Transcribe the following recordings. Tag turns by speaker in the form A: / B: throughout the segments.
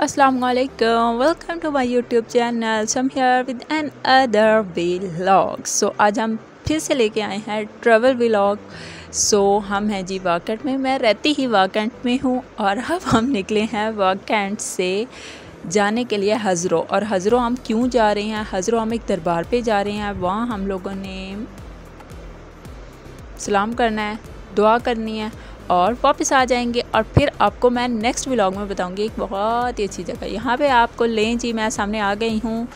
A: Alaikum welcome to my YouTube channel. So, I'm here with another vlog. सो आज हम फिर से लेके आए हैं ट्रेवल व्लॉग सो हम हैं जी वाकंड में. मैं रहती ही वाकंड में हूँ और अब हम निकले हैं वाकंड से जाने के लिए हज़रों. और हज़रों हम क्यों जा रहे हैं? हज़रों हम एक दरबार पे जा रहे हैं. वहाँ हम लोगों ने सलाम करना है, दुआ करनी है. और वापस आ जाएँगे और फिर आपको मैं नेक्स्ट व्लॉग में बताऊँगी एक बहुत ही अच्छी जगह। यहाँ पे आपको लें जी, मैं सामने आ गई हूँ।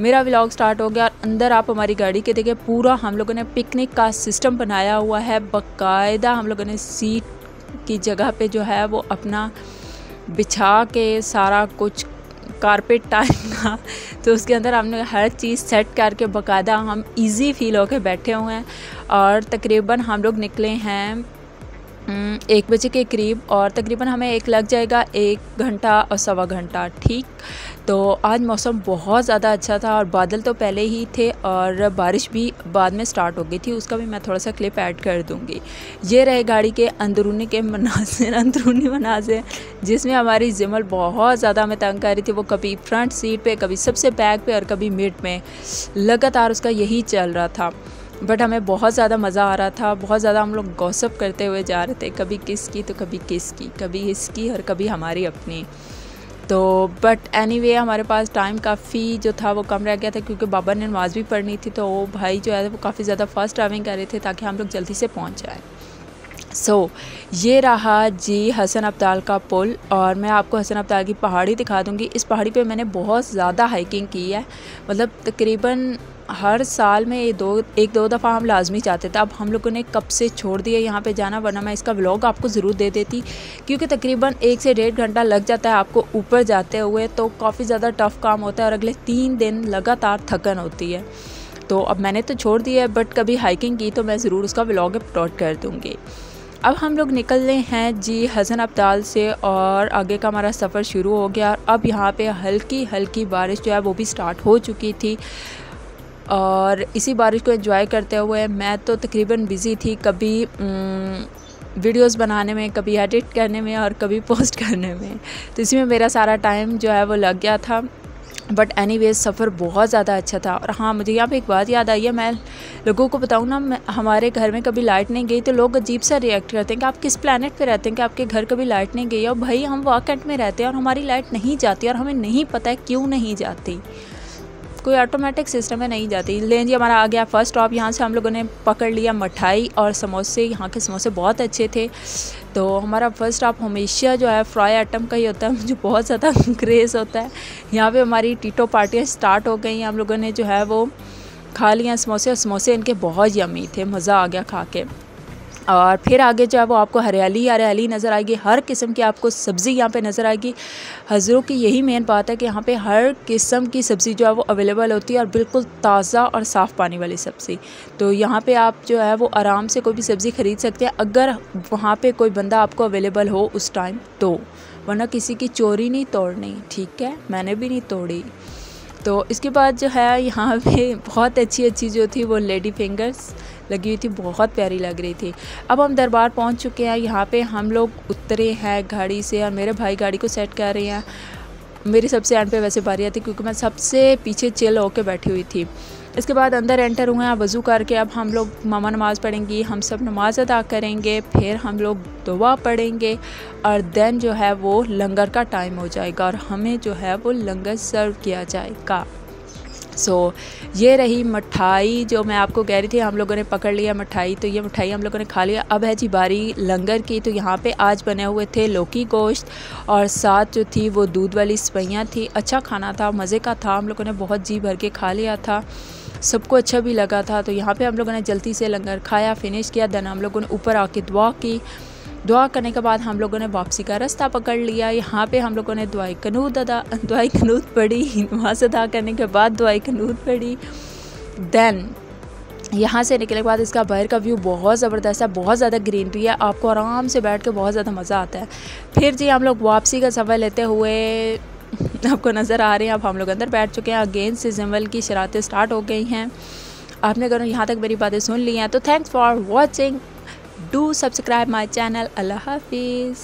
A: मेरा व्लॉग स्टार्ट हो गया और अंदर आप हमारी गाड़ी के देखिए, पूरा हम लोगों ने पिकनिक का सिस्टम बनाया हुआ है। बाकायदा हम लोगों ने सीट की जगह पर जो है वो अपना बिछा के सारा कुछ कारपेट टाइप का तो उसके अंदर हमने हर चीज़ सेट करके बाकायदा हम इजी फील होकर बैठे हुए हैं और तकरीबन हम लोग निकले हैं एक बजे के करीब और तकरीबन हमें एक लग जाएगा एक घंटा और सवा घंटा, ठीक? तो आज मौसम बहुत ज़्यादा अच्छा था और बादल तो पहले ही थे और बारिश भी बाद में स्टार्ट हो गई थी, उसका भी मैं थोड़ा सा क्लिप ऐड कर दूँगी। ये रहे गाड़ी के अंदरूनी के मनाजिर, अंदरूनी मनाजिर, जिसमें हमारी जिमल बहुत ज़्यादा हमें तंग कर रही थी। वो कभी फ्रंट सीट पे, कभी सबसे बैक पे और कभी मिड में। लगातार उसका यही चल रहा था। बट हमें बहुत ज़्यादा मज़ा आ रहा था बहुत ज़्यादा हम लोग गौसप करते हुए जा रहे थे कभी किस की तो कभी किस की कभी इसकी और कभी हमारी अपनी। तो बट एनी anyway, हमारे पास टाइम काफ़ी जो था वो कम रह गया था क्योंकि बाबा ने नमाज़ भी पढ़नी थी तो वो भाई जो है वो काफ़ी ज़्यादा फास्ट ड्राइविंग कर रहे थे ताकि हम लोग जल्दी से पहुँच जाएँ। सो so, ये रहा जी हसन अब्दाल का पुल और मैं आपको हसन अब्दाल की पहाड़ी दिखा दूँगी। इस पहाड़ी पे मैंने बहुत ज़्यादा हाइकिंग की है मतलब तकरीबन हर साल में ये दो, एक दो दफ़ा हम लाजमी चाहते थे। अब हम लोगों ने कब से छोड़ दिया यहाँ पे जाना, वरना मैं इसका व्लॉग आपको ज़रूर दे देती। क्योंकि तकरीबन एक से डेढ़ घंटा लग जाता है आपको ऊपर जाते हुए तो काफ़ी ज़्यादा टफ़ काम होता है और अगले तीन दिन लगातार थकन होती है। तो अब मैंने तो छोड़ दिया है बट कभी हाइकिंग की तो मैं ज़रूर उसका व्लॉग अपलोड कर दूँगी। अब हम लोग निकल रहे हैं जी हसन अब्दाल से और आगे का हमारा सफ़र शुरू हो गया। अब यहाँ पे हल्की हल्की बारिश जो है वो भी स्टार्ट हो चुकी थी। और इसी बारिश को एंजॉय करते हुए मैं तो तकरीबन बिज़ी थी कभी वीडियोस बनाने में, कभी एडिट करने में और कभी पोस्ट करने में। तो इसी में मेरा सारा टाइम जो है वो लग गया था। बट एनी वेज सफ़र बहुत ज़्यादा अच्छा था। और हाँ मुझे यहाँ पे एक बात याद आई है, मैं लोगों को बताऊँ ना हमारे घर में कभी लाइट नहीं गई तो लोग अजीब सा रिएक्ट करते हैं कि आप किस प्लानट पे रहते हैं कि आपके घर कभी लाइट नहीं गई और भाई, हम वाकंट में रहते हैं और हमारी लाइट नहीं जाती और हमें नहीं पता है क्यों नहीं जाती। कोई ऑटोमेटिक सिस्टम में नहीं जाती। लेन जी, हमारा आ गया फ़र्स्ट स्टॉप यहाँ से हम लोगों ने पकड़ लिया मिठाई और समोसे। यहाँ के समोसे बहुत अच्छे थे। तो हमारा फ़र्स्ट स्टॉप हमेशा जो है फ्राई आइटम का ही होता है। मुझे बहुत ज़्यादा क्रेज़ होता है। यहाँ पे हमारी टीटो पार्टियाँ स्टार्ट हो गई। हम लोगों ने जो है वो खा लिया समोसे और समोसे इनके बहुत यमी थे। मज़ा आ गया खा के। और फिर आगे जो है वो आपको हरियाली हरियाली नज़र आएगी, हर किस्म की आपको सब्ज़ी यहाँ पे नज़र आएगी। हज़रों की यही मेन बात है कि यहाँ पे हर किस्म की सब्ज़ी जो है वो अवेलेबल होती है और बिल्कुल ताज़ा और साफ़ पानी वाली सब्ज़ी। तो यहाँ पे आप जो है वो आराम से कोई भी सब्ज़ी ख़रीद सकते हैं। अगर वहाँ पर कोई बंदा आपको अवेलेबल हो उस टाइम तो। वरना किसी की चोरी नहीं तोड़नी ठीक है? मैंने भी नहीं तोड़ी। तो इसके बाद जो है यहाँ पे बहुत अच्छी अच्छी जो थी वो लेडी फिंगर्स लगी हुई थी, बहुत प्यारी लग रही थी। अब हम दरबार पहुँच चुके हैं, यहाँ पे हम लोग उतरे हैं गाड़ी से और मेरे भाई गाड़ी को सेट कर रहे हैं। मेरी सबसे एंड पे वैसे बारी आती क्योंकि मैं सबसे पीछे चिल होकर बैठी हुई थी। इसके बाद अंदर एंटर हुए हैं, वज़ू करके अब हम लोग मामा नमाज़ पढ़ेंगी, हम सब नमाज़ अदा करेंगे, फिर हम लोग दुआ पढ़ेंगे और देन जो है वो लंगर का टाइम हो जाएगा और हमें जो है वो लंगर सर्व किया जाएगा। सो so, ये रही मिठाई जो मैं आपको कह रही थी हम लोगों ने पकड़ लिया मिठाई तो ये मिठाई हम लोगों ने खा लिया। अब है जी बारी लंगर की तो यहाँ पे आज बने हुए थे लौकी गोश्त और साथ जो थी वो दूध वाली सपैयाँ थी। अच्छा खाना था मज़े का था हम लोगों ने बहुत जी भर के खा लिया था। सबको अच्छा भी लगा था तो यहाँ पे हम लोगों ने जल्दी से लंगर खाया फिनिश किया देन हम लोगों ने ऊपर आके दुआ की। दुआ करने के बाद हम लोगों ने वापसी का रास्ता पकड़ लिया। यहाँ पे हम लोगों ने दुआई कनूद अदा, दुआई कनूद पढ़ी वहाँ से अदा करने के बाद दुआई कनूद पढ़ी। देन यहाँ से निकलने के बाद इसका बाहर का व्यू बहुत ज़बरदस्त है, बहुत ज़्यादा ग्रीनरी है, आपको आराम से बैठ के बहुत ज़्यादा मज़ा आता है। फिर जी हम लोग वापसी का सफ़र लेते हुए आपको नज़र आ रहे हैं, अब हम लोग अंदर बैठ चुके हैं। अगेन से जमल की शरारतें स्टार्ट हो गई हैं। आपने अगर यहाँ तक मेरी बातें सुन ली हैं तो thanks for watching do subscribe my channel. Allah hafiz.